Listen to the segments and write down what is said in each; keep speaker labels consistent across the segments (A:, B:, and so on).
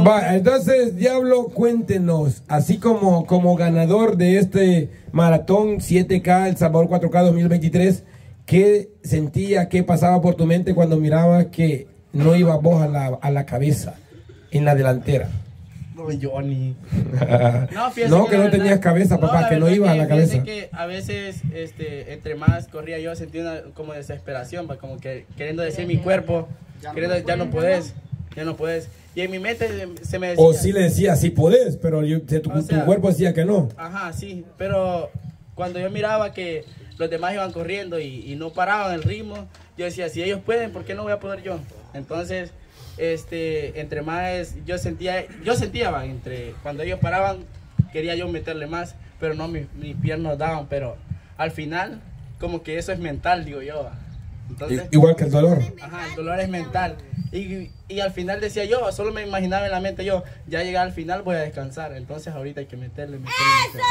A: Va, entonces, Diablo, cuéntenos, así como, como ganador de este maratón 7K, El Salvador 4K 2023, ¿qué sentía, qué pasaba por tu mente cuando mirabas que no iba vos a la, a la cabeza, en la delantera?
B: No, Johnny.
A: no,
C: fíjese
A: que,
C: la
A: no tenías cabeza, papá,
C: la
A: que no
C: verdad
A: ibas a
C: que-
A: la
C: fíjese
A: cabeza.
C: que a veces, este, entre más corría yo, sentía una como desesperación, va, como que queriendo decir mi cuerpo, queriendo, ya no puedes, ya no puedes. Y en mi mente se me decía...
A: O sí le decía, sí podés, pero yo- tu,
C: O sea-
A: tu cuerpo decía que no.
C: Ajá, sí, pero cuando yo miraba que los demás iban corriendo y, y no paraban el ritmo, yo decía, si ellos pueden, ¿por qué no voy a poder yo? Entonces, este, entre más yo sentía, yo sentía, entre cuando ellos paraban, quería yo meterle más, pero no, mi- mis piernas daban, pero al final, como que eso es mental, digo yo. Entonces,
A: Igual que el dolor.
C: Ajá, el dolor es mental. Y, y al final decía yo, solo me imaginaba en la mente yo, ya llegar al final voy a descansar. Entonces ahorita hay que meterle, meterle, meterle.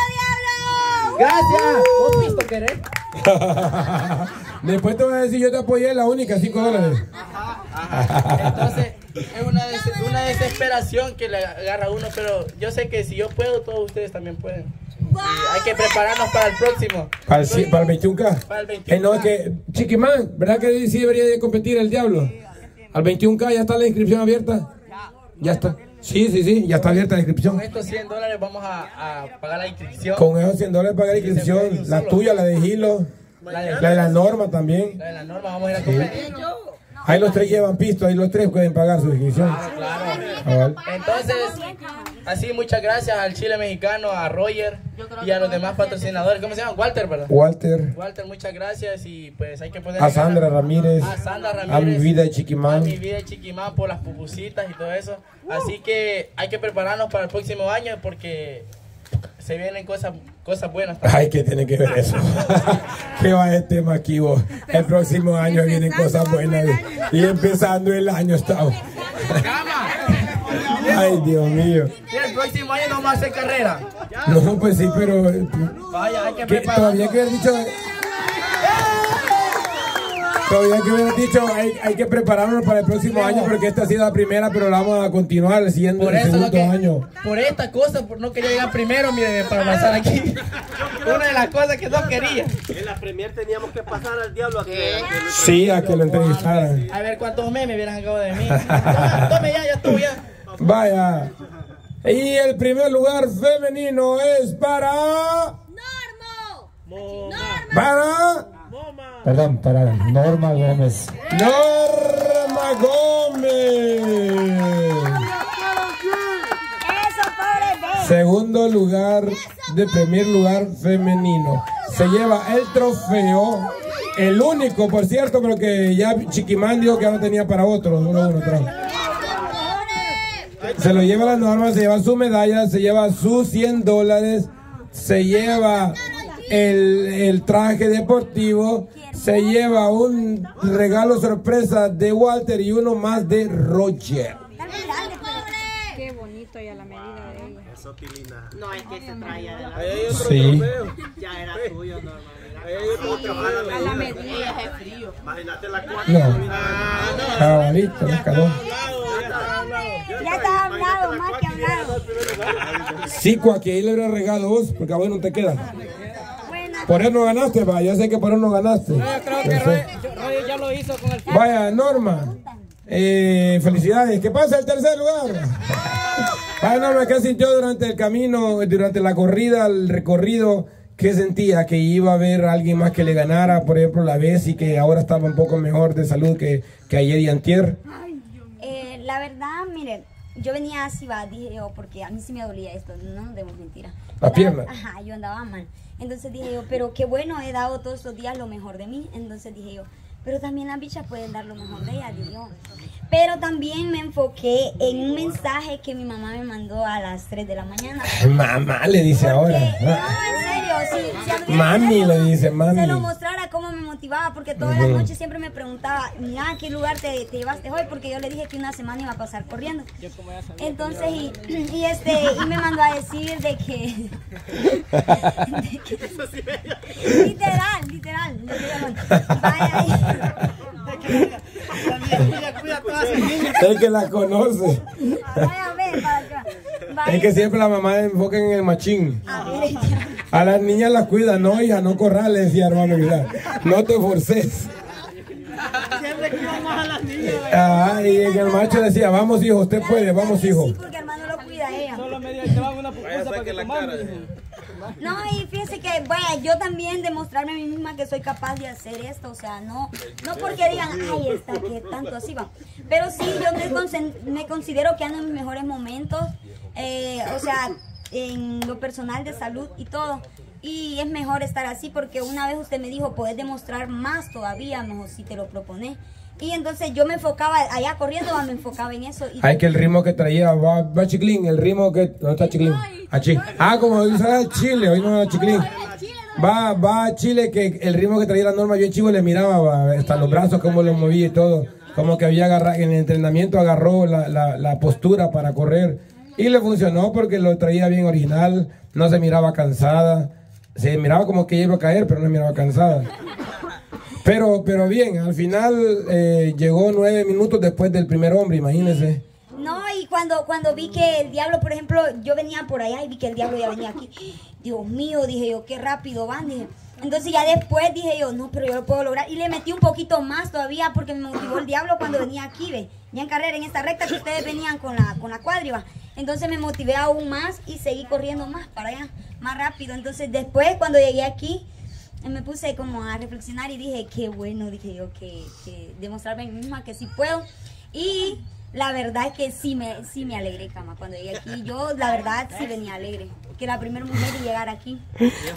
B: Gracias. ¿Vos visto querés?
A: Después te voy a decir, yo te apoyé la única, 5 dólares.
C: Ajá. Entonces es una, des- una desesperación que le agarra a uno, pero yo sé que si yo puedo, todos ustedes también pueden. Hay que prepararnos para el próximo.
A: Para el, para el 21K.
C: Para el 21K.
A: Eh, no, es que, Chiquimán, ¿verdad que sí debería de competir el diablo? Al 21K ya está la inscripción abierta. Ya está. Sí, sí, sí, ya está abierta la inscripción.
C: Con estos 100 dólares vamos a, a pagar la inscripción.
A: Con esos 100 dólares pagar la inscripción, la tuya, la de Gilo,
C: La de,
A: la de la norma también.
C: la de la norma, vamos a ir a competir.
A: Ahí los tres llevan pisto, ahí los tres pueden pagar su inscripción.
C: Claro.
A: Cabal.
C: Entonces, así muchas gracias al Chile mexicano, a Roger y a los demás patrocinadores. ¿Cómo se llama? Walter, ¿verdad?
A: Walter,
C: Walter, muchas gracias y pues hay que poner
A: a Sandra Ramírez,
C: a Sandra Ramírez,
A: a mi vida de
C: a
A: Chiquimán.
C: mi vida de Chiquimán por las pupusitas y todo eso. Así que hay que prepararnos para el próximo año porque se vienen cosas cosas buenas. también.
A: Ay, ¿qué tiene que ver eso? ¿Qué va este tema aquí vos? El próximo año vienen cosas buenas y empezando el año estamos. Ay, Dios mío.
C: Y el próximo año no vamos a hacer carrera.
A: No, pues sí, pero eh,
C: Vaya, hay que
A: ¿qué?
C: prepararnos.
A: todavía que haber dicho. Todavía que haber dicho, hay, hay que prepararnos para el próximo año porque esta ha sido la primera, pero la vamos a continuar el siguiente
C: Por
A: el segundo
C: que,
A: año.
C: por esta cosa, por no quería llegar primero, mire, para pasar aquí. Una de las cosas que no quería.
D: En la premier teníamos que pasar al diablo a que,
A: Sí, a que lo entrevistaran.
C: A ver cuántos memes hubieran sacado de mí. Toma, Tome ya, ya estuvo ya.
A: Vaya. Y el primer lugar femenino es para. Para.
E: Perdón, para Norma Gómez.
A: Norma Gómez. Segundo lugar de primer lugar femenino. Se lleva el trofeo. El único, por cierto, pero que ya Chiquimán dijo que ya no tenía para otro. Uno, uno, otro. Se lo lleva la norma, se lleva su medalla, se lleva sus 100 dólares, se lleva el, el traje deportivo, se lleva un regalo sorpresa de Walter y uno más de Roger.
F: Qué bonito y a la medida de ella.
D: Eso, Tilina.
G: No, es que se traía de la...
D: Ahí hay otro
A: Sí.
D: trofeo.
G: Ya era tuyo, normal.
D: Ahí hay otro trofeo a la medida.
G: Es frío.
D: Imagínate la cuarta.
A: No, cabalito, no caló.
F: Ya está hablado, más que hablado.
A: Sí, que ahí le hubiera regado vos, porque a vos no te queda. Por eso no ganaste, va, yo sé que por eso no ganaste. Yo sé.
C: ya lo hizo con el
A: Vaya, Norma. Eh, felicidades. ¿Qué pasa el tercer lugar? Vaya, Norma, ¿qué sintió durante el camino, durante la corrida, el recorrido? ¿Qué sentía? ¿Que iba a haber alguien más que le ganara, por ejemplo, la vez y que ahora estaba un poco mejor de salud que, que ayer y antier?
H: La verdad, miren, yo venía así, va, dije yo, porque a mí sí me dolía esto, no debo mentira.
A: La
H: Andaba-
A: pierna.
H: Ajá, yo andaba mal. Entonces dije yo, pero qué bueno, he dado todos estos días lo mejor de mí. Entonces dije yo, pero también las bichas pueden dar lo mejor de ellas, dije yo. Pero también me enfoqué en un mensaje que mi mamá me mandó a las 3 de la mañana.
A: Mamá le dice
H: Porque-
A: ahora.
H: no, si,
A: Mami le dice, mami.
H: Se lo mostrara cómo me motivaba, porque todas las noches siempre me preguntaba, mira, ¿a qué lugar te, te llevaste hoy? Porque yo le dije que una semana iba a pasar corriendo. Entonces, y, y este, y me mandó a decir de que... de que- literal, literal. Vaya,
A: El que la conoce.
H: vaya a ver. para acá. Va,
A: Es que siempre la mamá enfoca en el machín.
H: A ver, ya.
A: A las niñas las cuida, no, hija, no corras, le decía hermano Aguilar. No te forces.
G: Siempre a las niñas.
A: Ah, y el macho decía, vamos hijo, usted puede, vamos hijo.
H: Sí, porque hermano lo cuida a ella.
G: Solo te van una pupusa para que tomamos.
H: No, y fíjense que, bueno, yo también demostrarme a mí misma que soy capaz de hacer esto, o sea, no, no porque digan, ay, está, que tanto así va. Pero sí, yo me, me considero que ando en mis mejores momentos, eh, o sea, en lo personal de salud y todo. Y es mejor estar así porque una vez usted me dijo, puedes demostrar más todavía, mejor si te lo propones. Y entonces yo me enfocaba, allá corriendo, me enfocaba en eso. Y
A: Ay, que el ritmo que traía, va, va Chiclín, el ritmo que... ¿Dónde está Chiclín? Ah, ah, como dice ah, Chile, hoy no Chiclín. Va, va a Chile, que el ritmo que traía la norma, yo en Chivo le miraba, va, hasta los brazos, cómo los movía y todo. Como que había agarrado, en el entrenamiento agarró la, la, la postura para correr. Y le funcionó porque lo traía bien original, no se miraba cansada. Se miraba como que iba a caer, pero no se miraba cansada. Pero, pero bien, al final eh, llegó nueve minutos después del primer hombre, imagínense.
H: No, y cuando, cuando vi que el diablo, por ejemplo, yo venía por allá y vi que el diablo ya venía aquí. Dios mío, dije yo, qué rápido van, dije. Entonces ya después dije yo, no, pero yo lo puedo lograr. Y le metí un poquito más todavía porque me motivó el diablo cuando venía aquí, ve. Ya en carrera, en esta recta que ustedes venían con la, con la cuadriba. Entonces me motivé aún más y seguí corriendo más para allá, más rápido. Entonces después, cuando llegué aquí, me puse como a reflexionar y dije, qué bueno, dije yo, que, demostrarme misma que sí puedo. Y la verdad es que sí me, sí me alegré, cama, cuando llegué aquí. Yo, la verdad, sí venía alegre. Que la primera mujer en llegar aquí.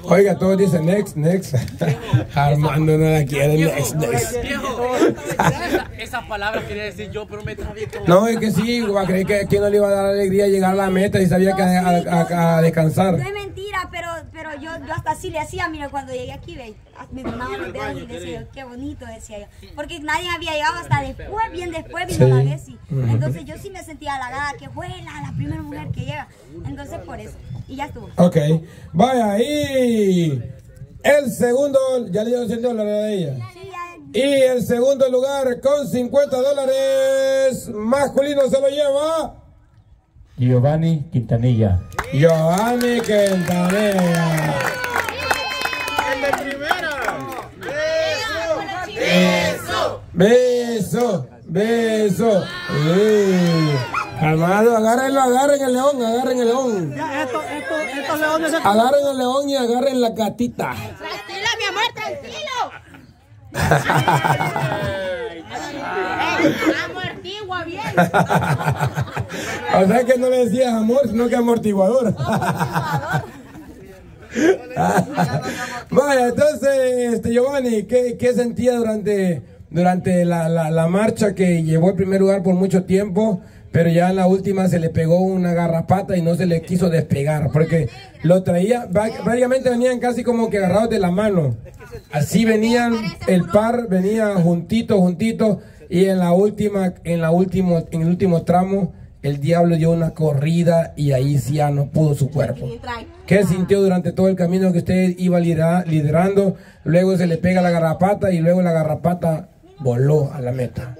A: Oiga, todos dicen next, next. Armando no la quiere, next, next.
B: Esa, esa palabra quería decir yo, pero me trabé como...
A: No, es que sí, va a creer que, que no le iba a dar alegría llegar a la meta y sabía que a, a- a descansar.
H: No es mentira, pero, yo, yo hasta así le hacía, mira, cuando llegué aquí, ve, me tomaban los dedos y decía yo, qué bonito, decía yo. Porque nadie había llegado hasta después, bien después vino
A: Sí.
H: la Bessie. Entonces yo sí me sentía halagada, que fue la, la primera mujer que llega. Entonces por eso. Y ya estuvo.
A: Ok, vaya, y el segundo, ya le dio 100 dólares a ella.
H: Sí, ya,
A: Y el segundo lugar con 50 dólares masculino se lo lleva
E: Giovanni Quintanilla.
A: Giovanni Quintanilla.
D: El de primera.
A: Beso, beso. Calmado, agárrenlo, agarren el león, agarren el león.
G: Ya, esto, esto, estos leones se...
A: Agarren el león y agarren la gatita.
F: Tranquila, mi amor, tranquilo. Amortigua bien.
A: O sea que no le decías amor, sino que amortiguador. Vaya, entonces, este, Giovanni, ¿qué, qué sentía durante, durante la, la, marcha que llevó el primer lugar por mucho tiempo? Pero ya en la última se le pegó una garrapata y no se le quiso despegar, porque lo traía, prácticamente venían casi como que agarrados de la mano. Así venían, el par venía juntito, juntito, y en la última, en la último, en el último tramo, el diablo dio una corrida y ahí sí ya no pudo su cuerpo. ¿Qué sintió durante todo el camino que usted iba lidera- liderando? Luego se le pega la garrapata y luego la garrapata voló a la meta.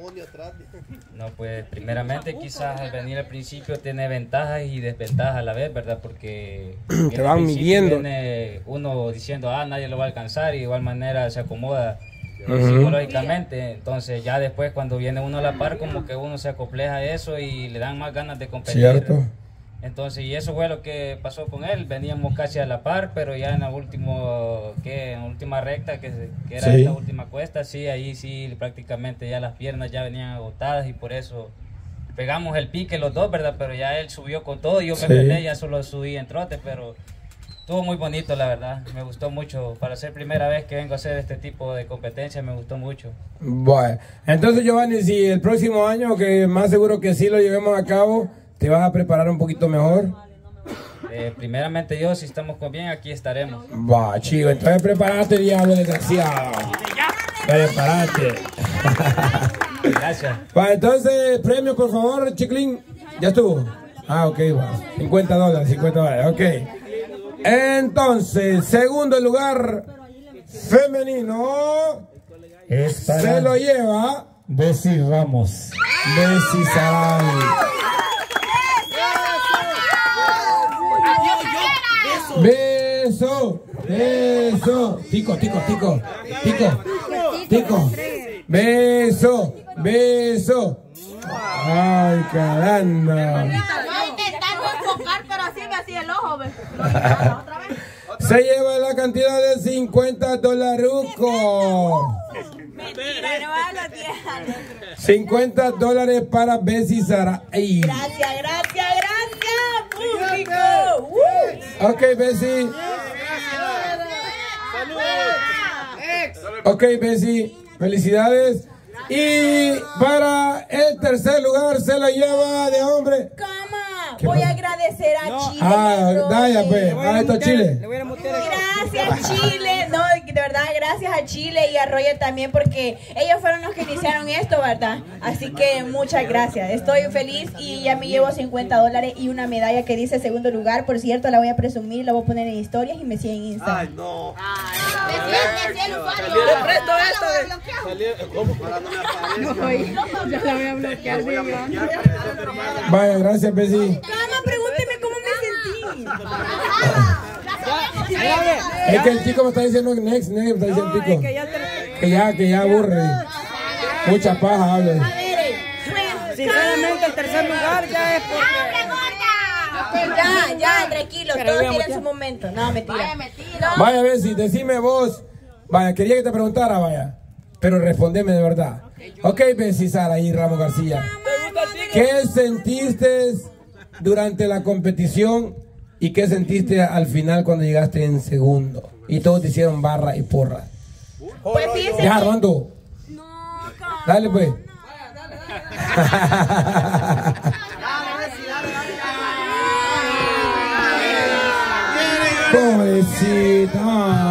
I: No, pues primeramente quizás al venir al principio tiene ventajas y desventajas a la vez, ¿verdad? Porque
A: Te van midiendo.
I: viene uno diciendo, ah, nadie lo va a alcanzar y de igual manera se acomoda psicológicamente. Entonces ya después cuando viene uno a la par como que uno se acopleja a eso y le dan más ganas de competir.
A: Cierto.
I: Entonces, y eso fue lo que pasó con él. Veníamos casi a la par, pero ya en la último, ¿qué? En la última recta, que, que era
A: Sí.
I: esta última cuesta, sí, ahí sí prácticamente ya las piernas ya venían agotadas y por eso pegamos el pique los dos, ¿verdad? Pero ya él subió con todo y yo me frené, ya solo subí en trote, pero estuvo muy bonito, la verdad. Me gustó mucho. Para ser primera vez que vengo a hacer este tipo de competencia, me gustó mucho.
A: Bueno, entonces Giovanni, si el próximo año, que más seguro que sí lo llevemos a cabo, te vas a preparar un poquito mejor.
I: Eh, primeramente yo, si estamos con bien, aquí estaremos.
A: Va, chivo, entonces prepárate, diablo desgraciado. Prepárate.
I: Gracias.
A: Va, entonces, premio, por favor, Chiclín. ¿Ya estuvo? Ah, ok, va. 50 dólares, 50 dólares, ok. Entonces, segundo lugar femenino se lo lleva
E: Bessie Ramos.
A: Bessie Saray. Beso. Beso. Tico, tico, tico. Tico. Tico. Beso. Beso. Ay, caramba.
J: Voy intentando enfocar, pero así me hacía el ojo. ¿ves?
A: Se lleva la cantidad de 50 dolarucos.
J: Mentira, no hablo tía.
A: 50 dólares para Bessie Sara.
J: Gracias, gracias, gracias, público.
A: Ok, Bessie. Ok, Bessie. Felicidades. Y para el tercer lugar se la lleva de hombre.
J: Cama,
A: ¿Qué
J: voy a agradecer a Chile.
A: Ah,
J: a
A: Daya, pues. Ah, esto es Chile.
J: Gracias Chile, gracias a Chile y a Roger también porque ellos fueron los que iniciaron esto, ¿verdad? Así que muchas gracias, estoy feliz y ya me llevo 50 dólares y una medalla que dice segundo lugar, por cierto la voy a presumir, la voy a poner en historias y me siguen en Instagram. Ay,
D: no.
G: Ya la voy a bloquear,
A: Vaya, gracias, Bessie.
J: Cama, pregúnteme cómo me sentí.
A: Es que el chico me está diciendo next, next, me está diciendo el chico. Que ya, que ya aburre. Mucha paja hable.
G: Sinceramente, el tercer lugar ya es porque.
J: Ya, ya, tranquilos, todos tienen su momento. No, mentira. No,
A: Vaya, Bessie, decime vos. Vaya, quería que te preguntara, vaya. Pero respondeme de verdad. Ok, Bessie Sara y Ramos García. ¿Qué sentiste durante la competición y qué sentiste al final cuando llegaste en segundo? Y todos te hicieron barra y porra.
J: Pues
A: Ya, Armando. Dale, pues. Pobrecita.